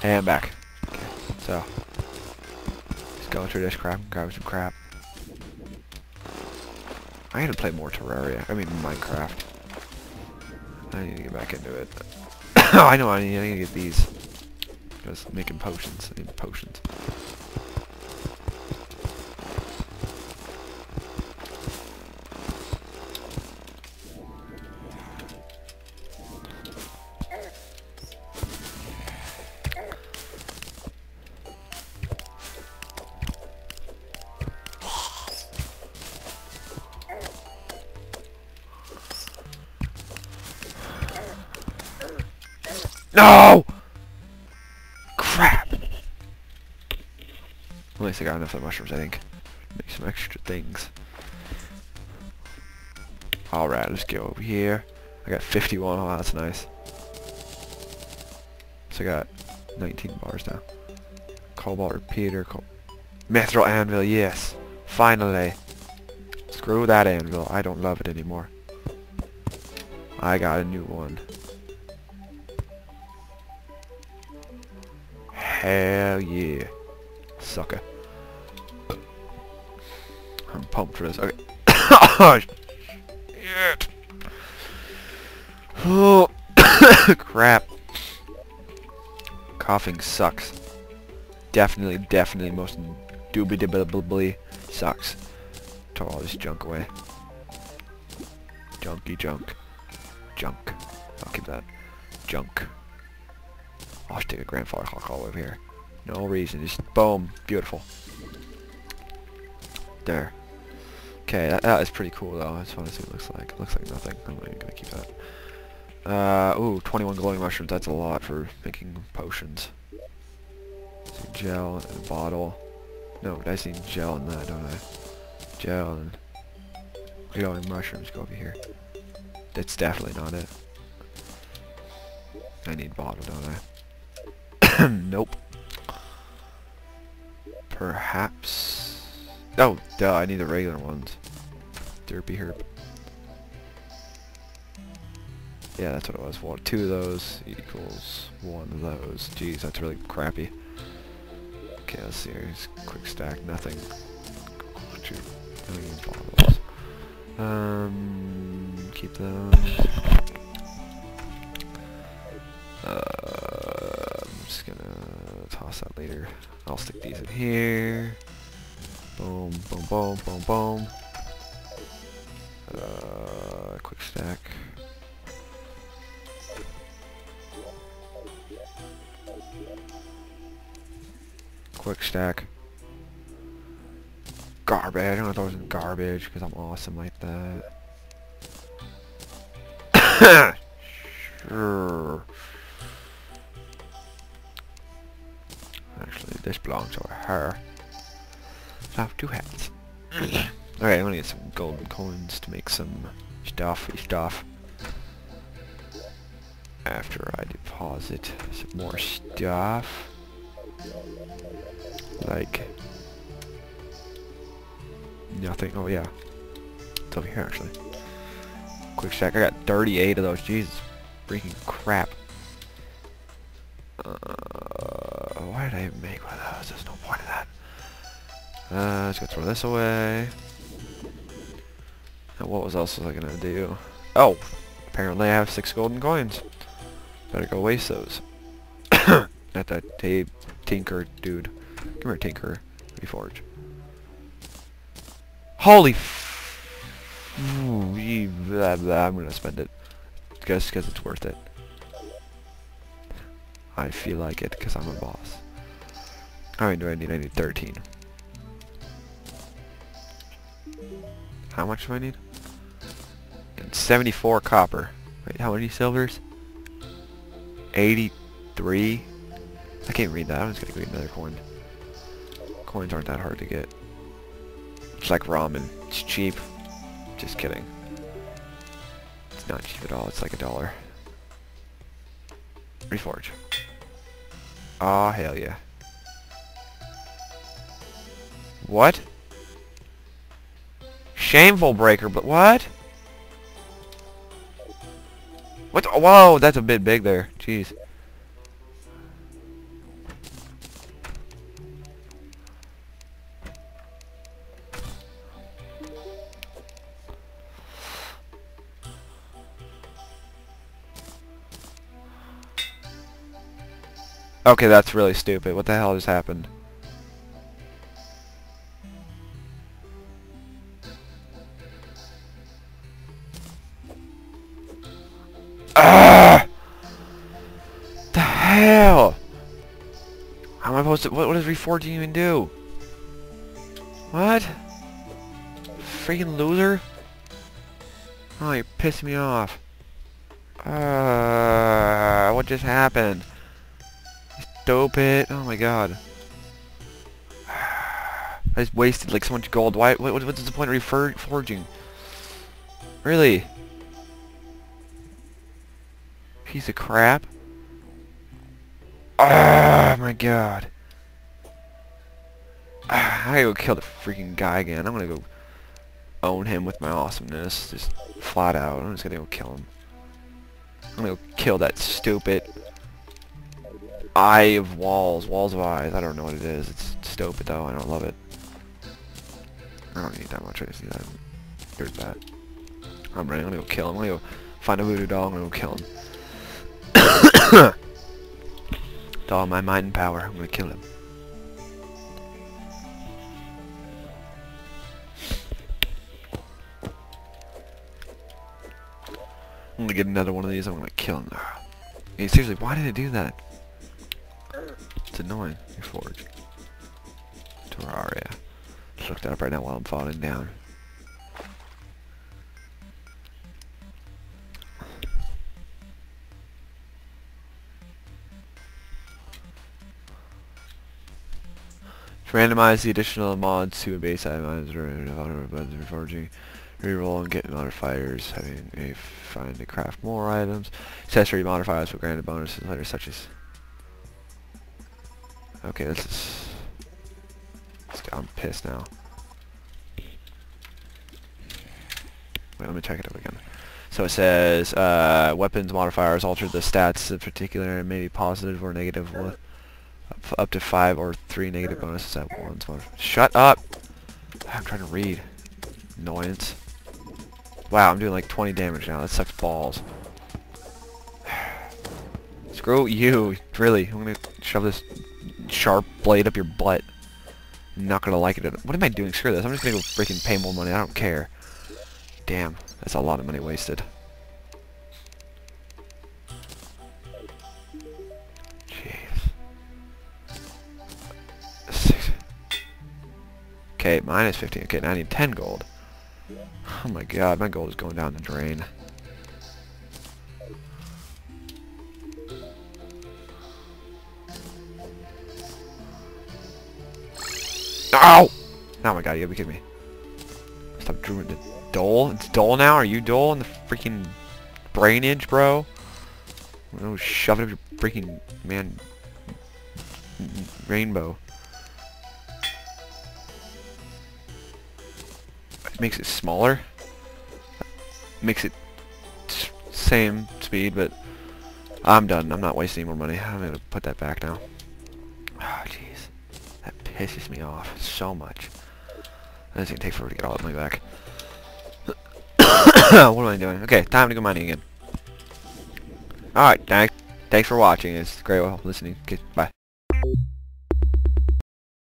Hey, I'm back. Okay, so, let's go through this crap grab some crap. I to play more Terraria. I mean Minecraft. I need to get back into it. oh, I know I need, I need to get these. Because making potions. I need potions. No! Crap! At least I got enough of the mushrooms, I think. Make some extra things. Alright, let's go over here. I got 51, oh that's nice. So I got 19 bars now. Cobalt repeater, co Mythril anvil, yes! Finally! Screw that anvil, I don't love it anymore. I got a new one. Hell yeah. Sucker. I'm pumped for this. Okay. shit. Oh, crap. Coughing sucks. Definitely, definitely, most indubitably sucks. Throw all this junk away. Junky junk. Junk. I'll keep that. Junk. I'll just take a grandfather clock all over here. No reason, just boom, beautiful. There. Okay, that, that is pretty cool though. I just want to see what it looks like. It looks like nothing. I'm not even gonna keep that. Uh, ooh, 21 glowing mushrooms. That's a lot for making potions. See gel and a bottle. No, I see gel in that, don't I? Gel and glowing mushrooms. Go over here. That's definitely not it. I need bottle, don't I? nope. Perhaps... Oh, duh, I need the regular ones. Derpy herb. Yeah, that's what it was. Well, two of those equals one of those. Jeez, that's really crappy. Okay, let's see here. Quick stack, nothing. Bottles. Um, keep those. Toss that later. I'll stick these in here. Boom, boom, boom, boom, boom. Uh, quick stack. Quick stack. Garbage. I don't know if those in garbage because I'm awesome like that. sure. This belongs to her. I have two hats. Alright, I'm gonna get some golden coins to make some stuff, stuff. After I deposit some more stuff. Like... Nothing. Oh yeah. It's over here actually. Quick check. I got 38 of those. Jesus. Freaking crap. Uh, why did I make one Uh, let's go throw this away. And what was else was I gonna do? Oh! Apparently I have six golden coins. Better go waste those. At that tape tinker dude. Come here, tinker. Reforge. Holy I'm gonna spend it. Just because it's worth it. I feel like it because I'm a boss. How many do I need? I need 13. How much do I need? And 74 copper. Wait, how many silvers? 83? I can't read that. I'm just gonna get another coin. Coins aren't that hard to get. It's like ramen. It's cheap. Just kidding. It's not cheap at all. It's like a dollar. Reforge. Aw, oh, hell yeah. What? Shameful breaker, but what? What? Whoa, that's a bit big there. Jeez. Okay, that's really stupid. What the hell just happened? Hell? How am I supposed to... What, what does reforging even do? What? Freaking loser? Oh, you're pissing me off. Uh, what just happened? Stupid. Oh my god. I just wasted like so much gold. Why? What, what's the point of reforging? Really? Piece of crap. Oh my god. Ah, I gotta go kill the freaking guy again. I'm gonna go own him with my awesomeness. Just flat out. I'm just gonna go kill him. I'm gonna go kill that stupid Eye of Walls. Walls of Eyes. I don't know what it is. It's stupid though. I don't love it. I don't need that much. I just need that. Here's that. I'm ready. I'm gonna go kill him. I'm gonna go find a voodoo doll. I'm gonna go kill him. With all my might and power, I'm gonna kill him. I'm gonna get another one of these. I'm gonna kill him. Hey, seriously, why did it do that? It's annoying. Forge. Terraria. Just looked up right now while I'm falling down. Randomize the additional mods to a base itemizer side mods or reforging, reroll and get modifiers, having a find to craft more items. Accessory modifiers will grant bonuses later such as Okay, this is I'm pissed now. Wait, let me check it up again. So it says, uh, weapons modifiers alter the stats in particular and may be positive or negative with up to five or three negative bonuses at once. Shut up! I'm trying to read. Annoyance. Wow, I'm doing like 20 damage now. That sucks balls. Screw you. Really. I'm gonna shove this sharp blade up your butt. I'm not gonna like it. What am I doing? Screw this. I'm just gonna go freaking pay more money. I don't care. Damn. That's a lot of money wasted. Okay, minus 15. Okay, now I need 10 gold. Oh my god, my gold is going down the drain. Ow! Oh my god, you gotta be kidding me. Stop drawing the Dole? It's Dole now? Are you Dole in the freaking brainage, bro? Oh, shove it up your freaking, man, rainbow. Makes it smaller. Makes it same speed, but I'm done. I'm not wasting any more money. I'm gonna put that back now. Oh, jeez. That pisses me off so much. This gonna take forever to get all the money back. what am I doing? Okay, time to go mining again. Alright, thanks. Thanks for watching. It's great listening. Okay, bye.